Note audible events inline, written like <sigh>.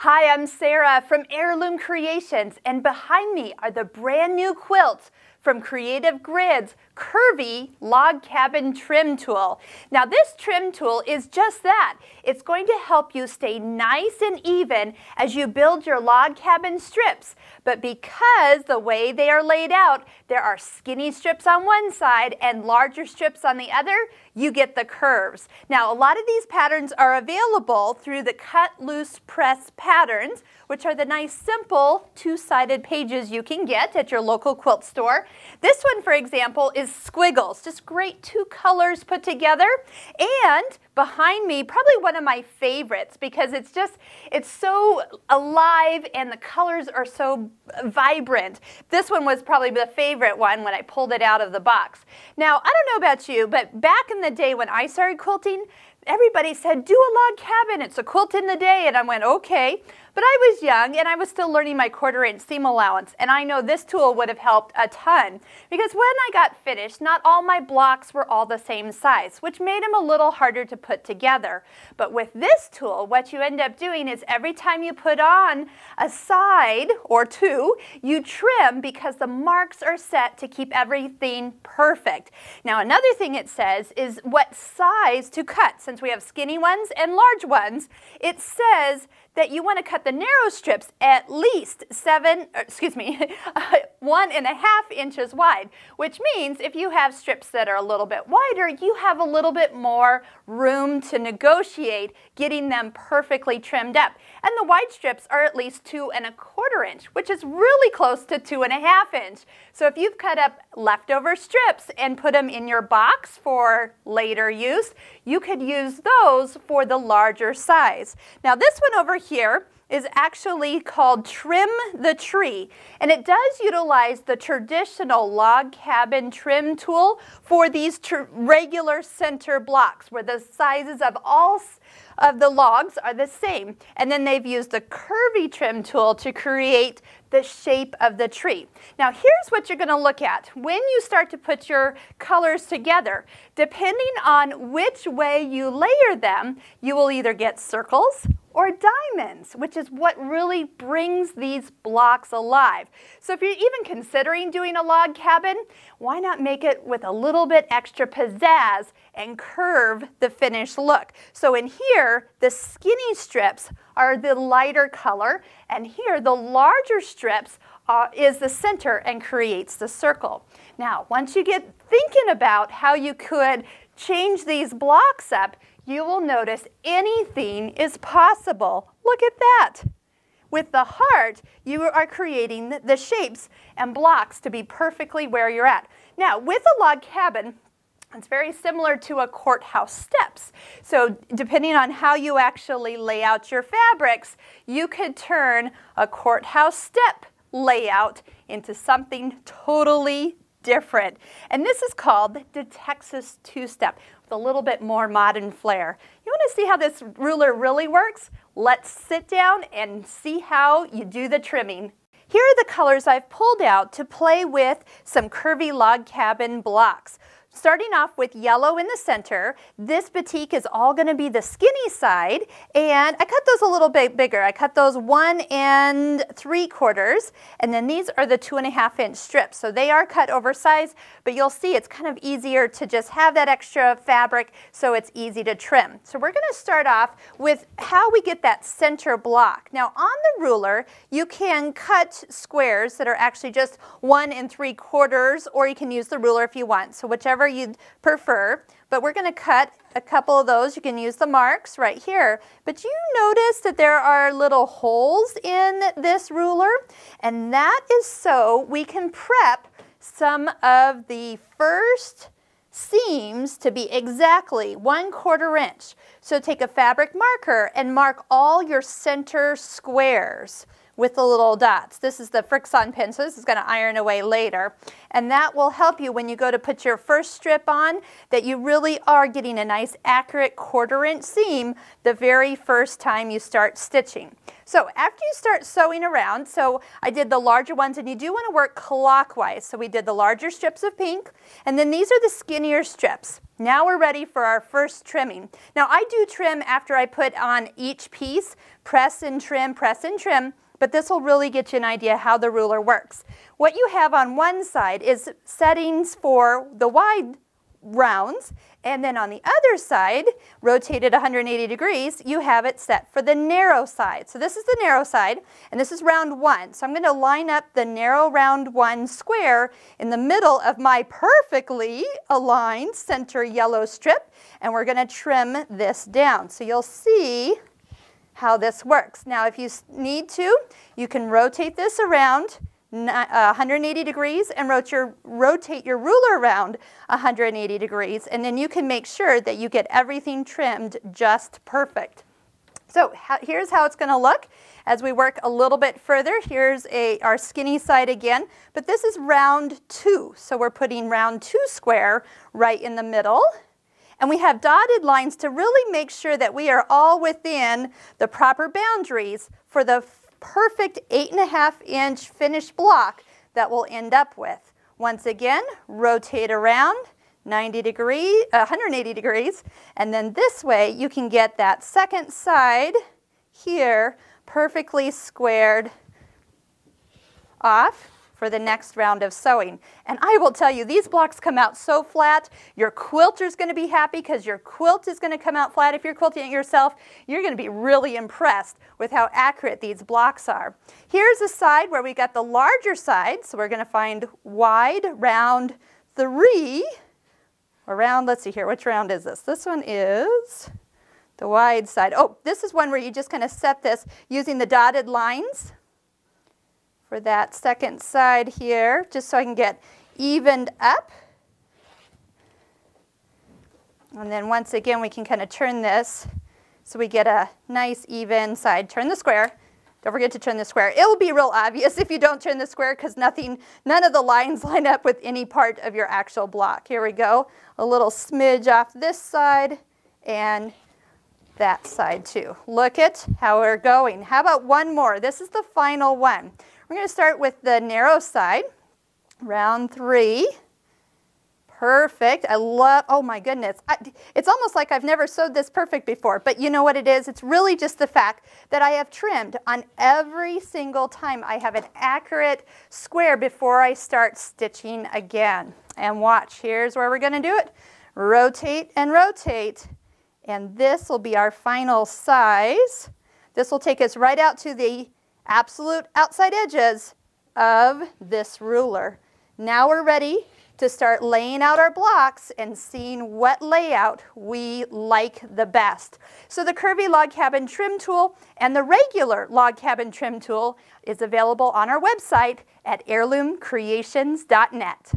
Hi, I'm Sarah from Heirloom Creations, and behind me are the brand new quilts from Creative Grids Curvy Log Cabin Trim Tool. Now this trim tool is just that. It's going to help you stay nice and even as you build your log cabin strips. But because the way they are laid out, there are skinny strips on one side and larger strips on the other, you get the curves. Now a lot of these patterns are available through the Cut Loose Press patterns, which are the nice simple two-sided pages you can get at your local quilt store. This one, for example, is squiggles, just great two colors put together. And behind me, probably one of my favorites because it's just, it's so alive and the colors are so vibrant. This one was probably the favorite one when I pulled it out of the box. Now, I don't know about you, but back in the day when I started quilting, everybody said, do a log cabin. It's a quilt in the day. And I went, okay. But I was young and I was still learning my quarter inch seam allowance. And I know this tool would have helped a ton because when I got finished, not all my blocks were all the same size, which made them a little harder to put together. But with this tool, what you end up doing is every time you put on a side or two, you trim because the marks are set to keep everything perfect. Now another thing it says is what size to cut. Since we have skinny ones and large ones, it says that you want to cut the narrow strips at least seven, er, excuse me, <laughs> one and a half inches wide, which means if you have strips that are a little bit wider, you have a little bit more room to negotiate getting them perfectly trimmed up. And the wide strips are at least two and a quarter inch, which is really close to two and a half inch. So if you've cut up leftover strips and put them in your box for later use, you could use those for the larger size. Now this one over here is actually called Trim the Tree. And it does utilize the traditional log cabin trim tool for these regular center blocks where the sizes of all of the logs are the same. And then they've used the curvy trim tool to create the shape of the tree. Now here's what you're going to look at. When you start to put your colors together, depending on which way you layer them, you will either get circles or diamonds, which is what really brings these blocks alive. So if you're even considering doing a log cabin, why not make it with a little bit extra pizzazz and curve the finished look? So in here, the skinny strips are the lighter color, and here the larger strips uh, is the center and creates the circle. Now, once you get thinking about how you could change these blocks up, you will notice anything is possible. Look at that. With the heart, you are creating the shapes and blocks to be perfectly where you're at. Now, with a log cabin, it's very similar to a courthouse steps. So depending on how you actually lay out your fabrics, you could turn a courthouse step layout into something totally different. And this is called the Texas two-step with a little bit more modern flair. You want to see how this ruler really works? Let's sit down and see how you do the trimming. Here are the colors I've pulled out to play with some curvy log cabin blocks. Starting off with yellow in the center, this batik is all going to be the skinny side, and I cut those a little bit bigger. I cut those one and three quarters, and then these are the two and a half inch strips. So they are cut oversized, but you'll see it's kind of easier to just have that extra fabric so it's easy to trim. So we're going to start off with how we get that center block. Now on the ruler, you can cut squares that are actually just one and three quarters, or you can use the ruler if you want. So whichever whatever you'd prefer. But we're going to cut a couple of those. You can use the marks right here. But you notice that there are little holes in this ruler. And that is so we can prep some of the first seams to be exactly one quarter inch. So take a fabric marker and mark all your center squares with the little dots. This is the Frixion pen, so this is going to iron away later. And that will help you when you go to put your first strip on that you really are getting a nice accurate quarter inch seam the very first time you start stitching. So after you start sewing around, so I did the larger ones and you do want to work clockwise. So we did the larger strips of pink and then these are the skinnier strips. Now we're ready for our first trimming. Now I do trim after I put on each piece, press and trim, press and trim, but this will really get you an idea how the ruler works. What you have on one side is settings for the wide rounds, and then on the other side, rotated 180 degrees, you have it set for the narrow side. So this is the narrow side, and this is round one. So I'm going to line up the narrow round one square in the middle of my perfectly aligned center yellow strip, and we're going to trim this down. So you'll see how this works. Now, if you need to, you can rotate this around 180 uh, degrees and rotate your ruler around 180 degrees and then you can make sure that you get everything trimmed just perfect. So here's how it's going to look as we work a little bit further. Here's a, our skinny side again, but this is round two. So we're putting round two square right in the middle. And we have dotted lines to really make sure that we are all within the proper boundaries for the perfect eight and a half inch finished block that we'll end up with. Once again, rotate around 90 degrees, uh, 180 degrees, and then this way you can get that second side here perfectly squared off for the next round of sewing. And I will tell you, these blocks come out so flat, your quilter's going to be happy because your quilt is going to come out flat. If you're quilting it yourself, you're going to be really impressed with how accurate these blocks are. Here's a side where we got the larger side, so we're going to find wide round three, around, let's see here, which round is this? This one is the wide side. Oh, this is one where you just kind of set this using the dotted lines for that second side here, just so I can get evened up. And then once again, we can kind of turn this so we get a nice even side. Turn the square. Don't forget to turn the square. It will be real obvious if you don't turn the square because nothing, none of the lines <laughs> line up with any part of your actual block. Here we go. A little smidge off this side and that side too. Look at how we're going. How about one more? This is the final one. We're going to start with the narrow side. Round three. Perfect. I love, oh my goodness. I, it's almost like I've never sewed this perfect before, but you know what it is? It's really just the fact that I have trimmed on every single time. I have an accurate square before I start stitching again. And watch, here's where we're gonna do it. Rotate and rotate. And this will be our final size. This will take us right out to the absolute outside edges of this ruler. Now we're ready to start laying out our blocks and seeing what layout we like the best. So the curvy log cabin trim tool and the regular log cabin trim tool is available on our website at heirloomcreations.net.